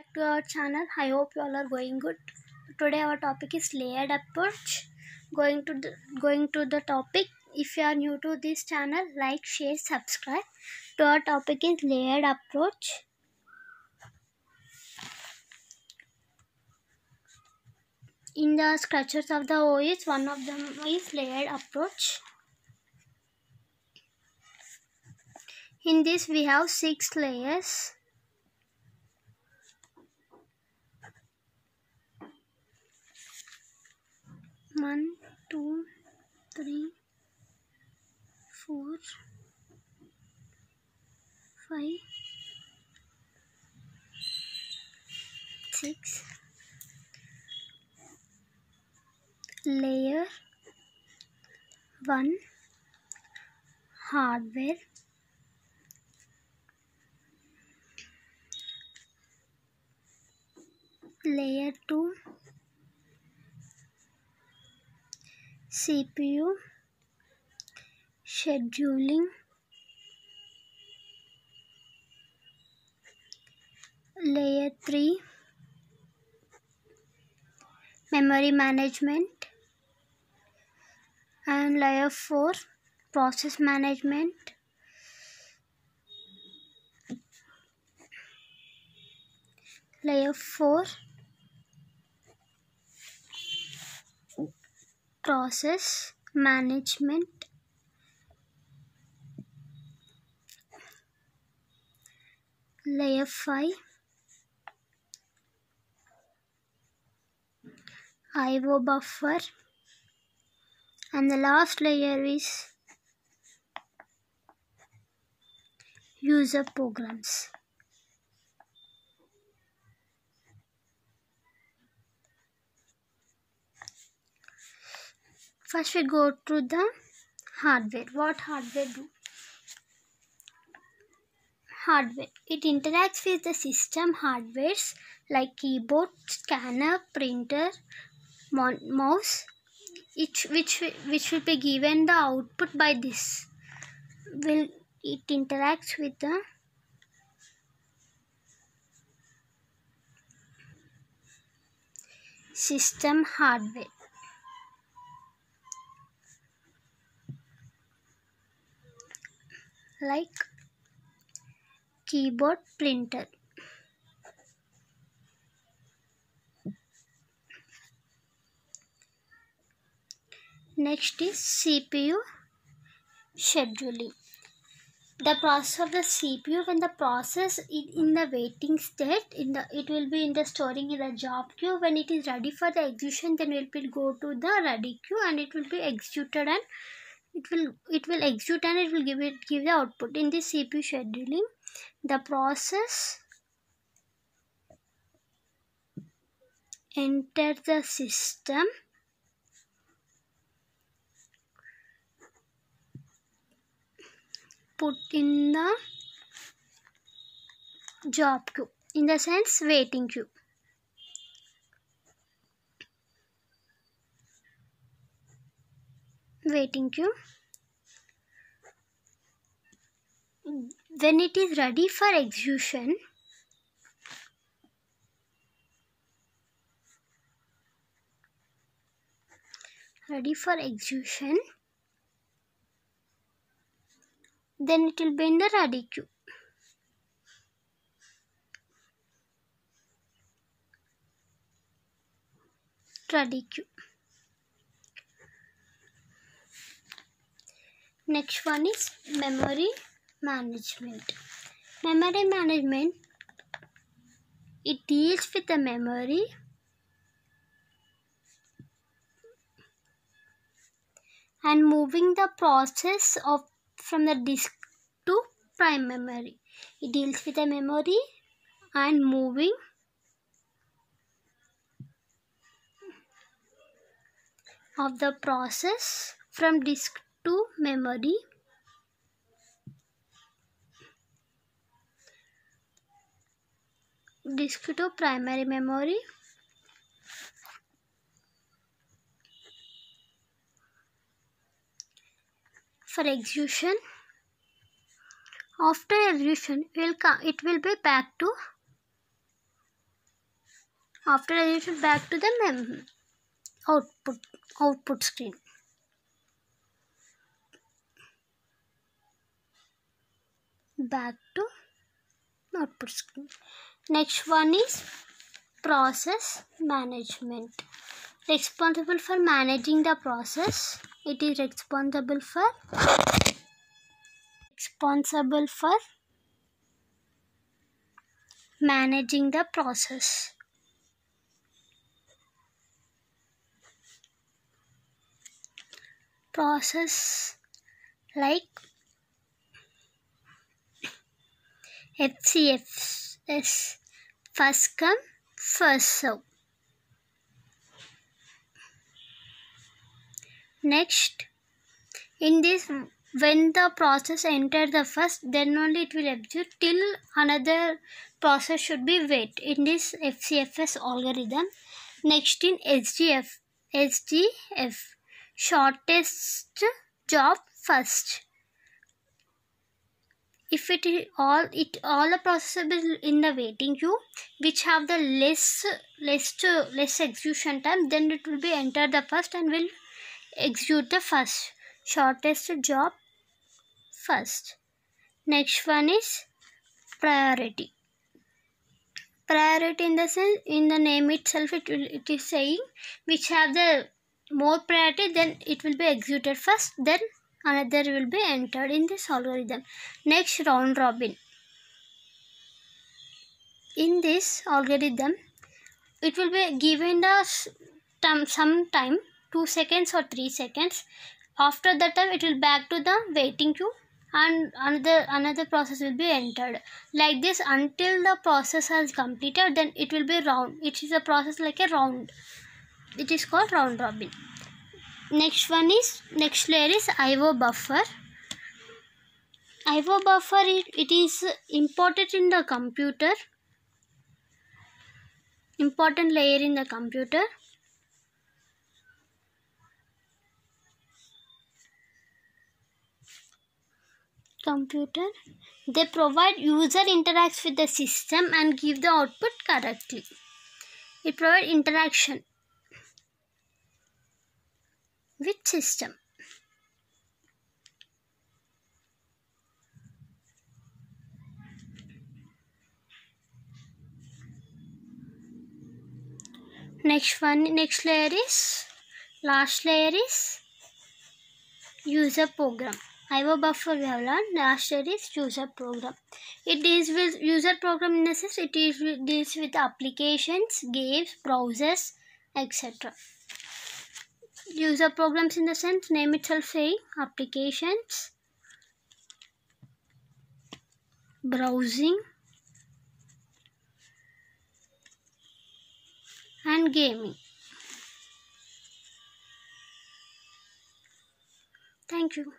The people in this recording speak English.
back to our channel. I hope you all are going good. Today our topic is layered approach. Going to the going to the topic. If you are new to this channel like share subscribe. To our topic is layered approach. In the structures of the OS one of them is layered approach. In this we have six layers one two three four five six layer one hardware layer 2 CPU scheduling layer 3 memory management and layer 4 process management. Layer 4 process management. Layer 5 IO buffer. And the last layer is user programs first we go to the hardware. What hardware do? Hardware. It interacts with the system hardwares like keyboard scanner printer mouse each which which will be given the output by this. Will it interacts with the system hardware like keyboard printer. Next is cpu scheduling. The process of the cpu when the process is in the waiting state in the it will be in the storing in the job queue. When it is ready for the execution then it will go to the ready queue and it will be executed and it will it will execute and it will give it give the output. In this cpu scheduling the process enter the system. Put in the job queue. In the sense waiting queue waiting queue. When it is ready for execution ready for execution then it will be in the ready queue. Ready queue next one is memory management. Memory management it deals with the memory. And moving the process of from the disk to prime memory. It deals with the memory and moving. Of the process from disk to memory. Disk to primary memory. For execution. After execution will co- it will be back to after execution back to the mem output output screen back to output screen. Next one is process management. Responsible for managing the process. It is responsible for responsible for managing the process. Process like FCFS first come first serve next in this when the process enter the first then only it will execute till another process should be wait in this FCFS algorithm. Next in SJF SJF shortest job first if it is all it all the processes in the waiting queue which have the less less less execution time then it will be enter the first and will execute the first shortest job first. Next one is priority. Priority in the sense in the name itself it, will, it is saying which have the more priority then it will be executed first then another will be entered in this algorithm. Next round robin. In this algorithm it will be given the some time 2 seconds or 3 seconds. After that time it will back to the waiting queue and another another process will be entered. Like this until the process has completed then it will be round. It is a process like a round. It is called round robin next one is next layer is IO buffer. IO buffer it, it is important in the computer. Important layer in the computer. Computer. They provide user interacts with the system and give the output correctly. It provide interaction with system next one next layer is last layer is user program. IO buffer we have learned. Last layer is user program. It deals with user program in the sense it deals with applications games browsers etc user programs in the sense name itself saying applications browsing and gaming. Thank you